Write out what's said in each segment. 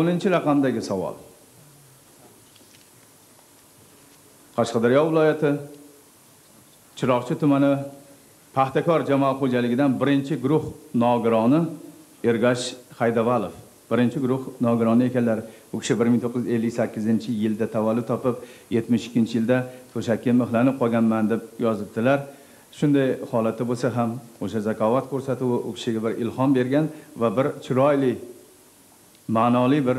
o'ninchi raqamdagi savol. Qashqadaryo viloyati chiroqchi tumani paxtakor jamoa xo'jaligidan birinchi guruh nogironi ergash haydavalov. Birinchi guruh nogironi ekanlar. U kishi bir ming to'qqiz yuz ellik sakkizinchi yilda tavallud topib yetmish ikkinchi yilda to'shakka mixlanib qolganman deb yozibdilar. Shunday holatda bo'lsa ham o'sha zakovat ko'rsatuvi u kishiga bir ilhom bergan va bir chiroyli ma'noli bir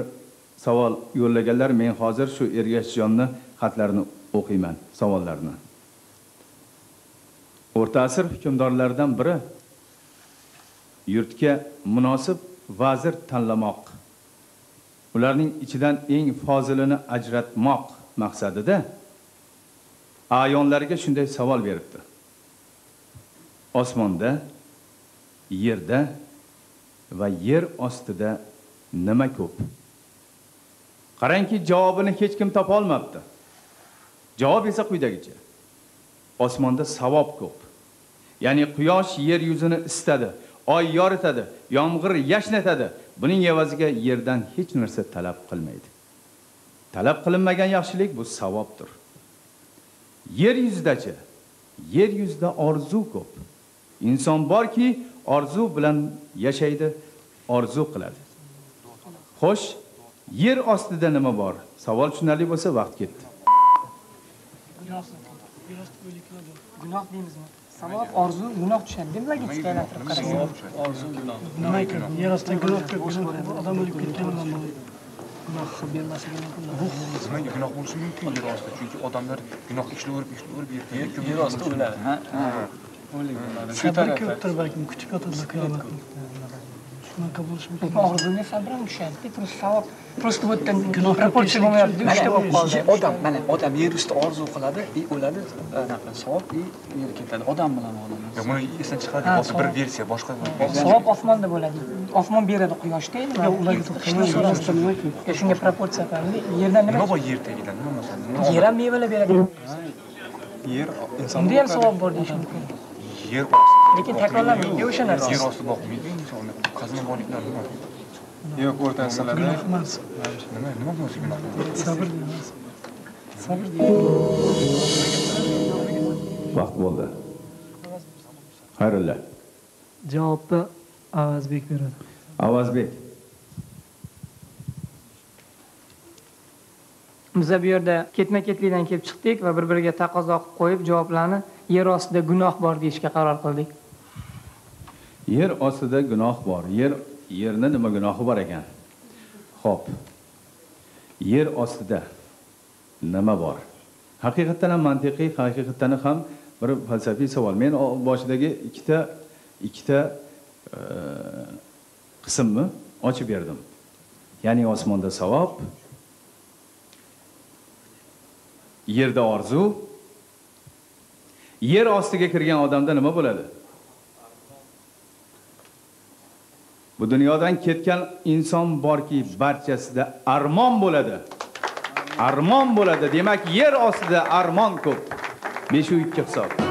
savol yo'llaganlar men hozir shu ergashjonni xatlarini o'qiyman savollarni. O'rta asr hukmdorlaridan biri yurtga munosib vazir tanlamoq. Ularning ichidan eng fozilini ajratmoq maqsadida ayonlarga shunday savol beribdi. Osmonda yerda va yer ostida nima ko'p? Qarangki javobini hech kim topolmabdi. Javob esa quyidagicha. Osmonda savob ko'p. Ya'ni quyosh yer yuzini isitadi oy yoritadi yomg'ir yashnatadi. Buning evaziga yerdan hech narsa talab qilmaydi. Talab qilinmagan yaxshilik bu savobdir. Yer yuzidachi yer yuzida orzu ko'p. Inson borki orzu bilan yashaydi orzu qiladi. Xo'sh yer ostida nima bor? Savol tushunarli bo'lsa vaqt ketdi. Gunoh deymizmi? Savob orzu gunoh tushadi. Deb logika aylantirib qarasak orzu gunoh. Nima ekan yer ostida gunoh odam o'lib ketgan bilan gunoh qilib bermasligi mumkin nimaga gunoh bo'lishi mumkin yer ostida? Chunki odamlar gunoh ishlayverib ishlayverib yerda yer osti o'ladi. Ha o'lik shu tarafda ko'pdir balkim kutib yotadi qiyomatni mumkin lekin orzuga sabr ham tushadida просто savob просто bu yerda Gunoh proporsiya bo'lmayapti uchta bo'lib qoldi odam mana odam yer ustida orzu qiladi и o'ladi anaqa savob и yer ketadi odam bilan bog'lanadi buni esdan chiqaradi Ha, hozir bir versiya boshqa savob osmonda bo'ladi osmon beradi quyoshda endi yo'q ularga shunga proporsiya qiladi yerdan nima nima bor yer tagida nima masalan nima yer ham mevalar beradi yer inson unda ham savob bor deyish mumkin yer osti lekin takrorlanmaydi o'sha narsa yer osti boqmaydi insonni qazma boyliklar nima yo'q o'rtasida gunoh emas nima nima bo'lsa gunoh sabr sabr vaqt bo'ldi xayrullo javobni avazbek beradi. Avazbek. Biza bu yerda ketma ketlikdan kelib chiqdik va bir biriga taqozo qilib qo'yib javoblarni yer ostida gunoh bor deyishga qaror qildik yer ostida gunoh bor. Yer yerni nima gunohi bor ekan? Ho'p yer ostida nima bor? Haqiqatdan ham mantiqiy haqiqatdan ham bir falsafiy savol. Men boshidagi ikkita ikkita e, qismni ochib berdim. Ya'ni osmonda savob yerda orzu. Yer ostiga kirgan odamda nima bo'ladi? Bu dunyodan ketgan inson borki barchasida armon bo'ladi. Armon bo'ladi. Demak yer ostida armon ko'p. Beshu ikki hisob.